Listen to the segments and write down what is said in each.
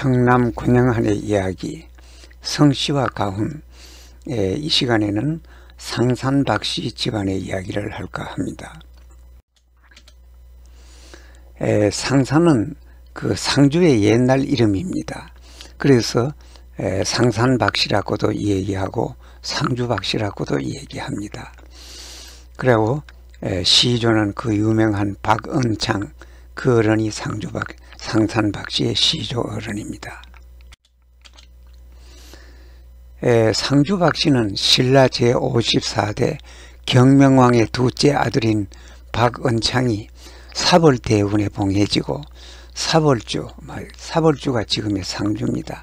청남 권영한의 이야기 성씨와 가훈 예, 이 시간에는 상산박씨 집안의 이야기를 할까 합니다. 에, 예, 상산은 그 상주의 옛날 이름입니다. 그래서 에, 상산박씨라고도 얘기하고 상주박씨라고도 얘기합니다. 그리고 에, 시조는 그 유명한 박은창 그 어른이 상주박 상산 박씨의 시조 어른입니다. 에, 상주 박씨는 신라 제54대 경명왕의 둘째 아들인 박은창이 사벌대군에 봉해지고 사벌주, 사벌주가 지금의 상주입니다.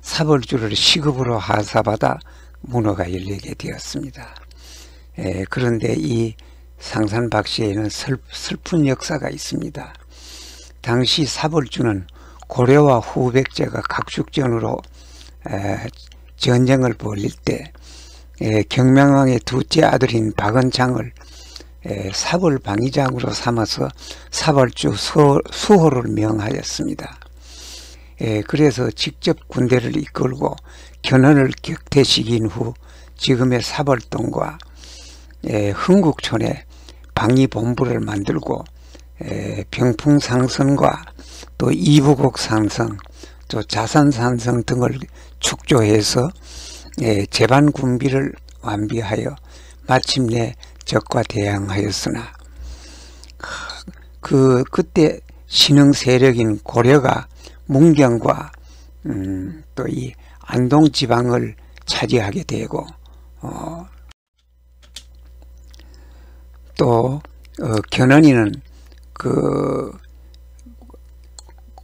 사벌주를 시급으로 하사받아 문호가 열리게 되었습니다. 에, 그런데 이 상산 박씨에는 슬픈 역사가 있습니다. 당시 사벌주는 고려와 후백제가 각축전으로 에, 전쟁을 벌릴 때 에, 경명왕의 둘째 아들인 박은창을 에, 사벌 방위장으로 삼아서 사벌주 수, 수호를 명하였습니다. 에, 그래서 직접 군대를 이끌고 견훤을 격퇴시킨 후 지금의 사벌동과 에, 흥국촌에 방위본부를 만들고 병풍상선과 또 이부곡 상성, 또 자산산성 등을 축조해서 재반 군비를 완비하여 마침내 적과 대항하였으나 그 그때 신흥 세력인 고려가 문경과 음, 또 이 안동 지방을 차지하게 되고 어, 또 어, 견훤이는 그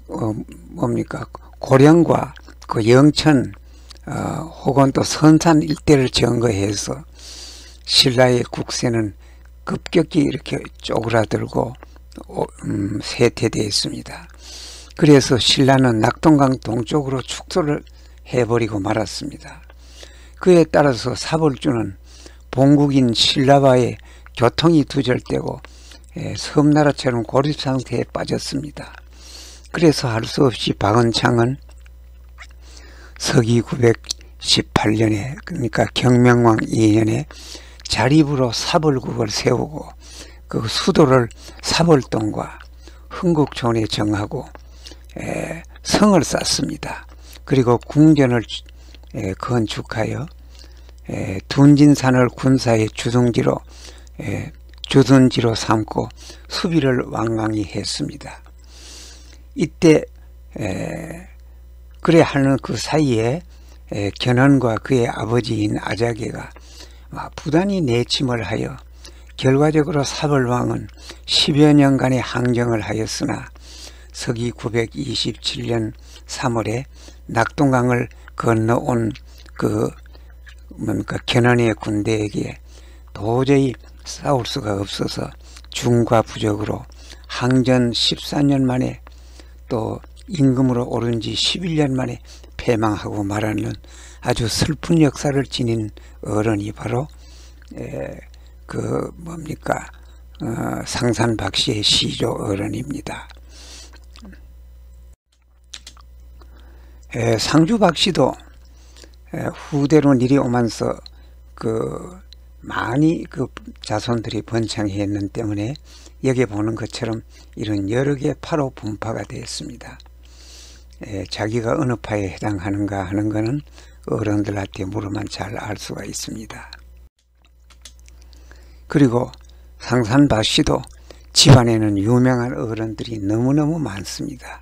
어, 뭡니까 고령과 그 영천 어, 혹은 또 선산 일대를 점거해서 신라의 국세는 급격히 이렇게 쪼그라들고 음, 쇠퇴되었습니다. 그래서 신라는 낙동강 동쪽으로 축소를 해버리고 말았습니다. 그에 따라서 사벌주는 본국인 신라와의 교통이 두절되고 예, 섬나라처럼 고립 상태에 빠졌습니다. 그래서 할 수 없이 박은창은 서기 918년에 그러니까 경명왕 2년에 자립으로 사벌국을 세우고 그 수도를 사벌동과 흥국촌에 정하고 에, 성을 쌓습니다. 그리고 궁전을 에, 건축하여 에, 둔진산을 군사의 주성지로 에, 주둔지로 삼고 수비를 왕왕히 했습니다. 이때 에, 그래 하는 그 사이에 에, 견훤과 그의 아버지인 아자개가 부단히 내침을 하여 결과적으로 사벌왕은 10여 년간의 항정을 하였으나 서기 927년 3월에 낙동강을 건너온 그 뭡니까 견훤의 군대에게 도저히 싸울 수가 없어서 중과 부적으로 항전 14년 만에 또 임금으로 오른 지 11년 만에 패망하고 말하는 아주 슬픈 역사를 지닌 어른이 바로 에, 그 뭡니까 어, 상산 박씨의 시조 어른입니다. 에, 상주 박씨도 에, 후대로 내려오면서 그 많이 그 자손들이 번창했는 때문에 여기 보는 것처럼 이런 여러 개의 파로 분파가 되었습니다. 에, 자기가 어느 파에 해당하는가 하는 것은 어른들한테 물으면 잘 알 수가 있습니다. 그리고 상산바 씨도 집안에는 유명한 어른들이 너무너무 많습니다.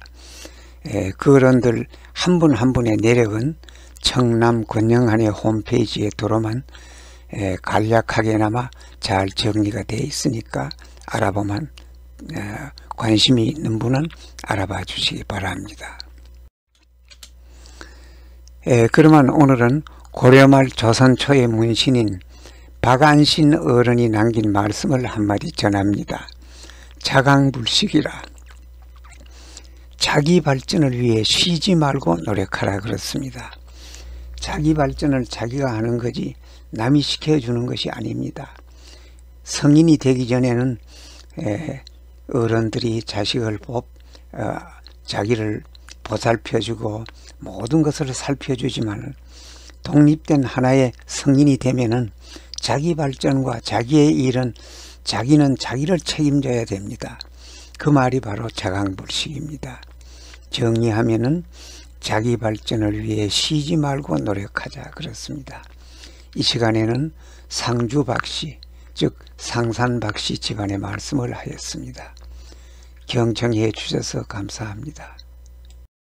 에, 그 어른들 한 분한 한 분의 내력은 청남 권영한의 홈페이지에 에, 간략하게나마 잘 정리가 되어 있으니까 알아보면 에, 관심이 있는 분은 알아봐 주시기 바랍니다. 에, 그러면 오늘은 고려말 조선 초의 문신인 박안신 어른이 남긴 말씀을 한마디 전합니다. 자강불식이라 자기 발전을 위해 쉬지 말고 노력하라 그렇습니다. 자기 발전을 자기가 하는 거지 남이 시켜주는 것이 아닙니다. 성인이 되기 전에는 어른들이 자식을 법, 어, 자기를 보살펴주고 모든 것을 살펴주지만 독립된 하나의 성인이 되면은 자기 발전과 자기의 일은 자기는 자기를 책임져야 됩니다. 그 말이 바로 자강불식입니다. 정리하면은 자기 발전을 위해 쉬지 말고 노력하자 그렇습니다. 이 시간에는 상주 박씨 즉 상산 박씨 집안의 말씀을 하였습니다. 경청해 주셔서 감사합니다.